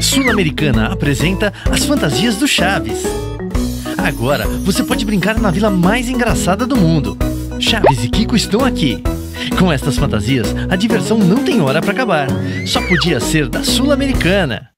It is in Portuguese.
Sul-Americana apresenta as fantasias do Chaves. Agora você pode brincar na vila mais engraçada do mundo. Chaves e Kiko estão aqui. Com estas fantasias, a diversão não tem hora para acabar. Só podia ser da Sul-Americana.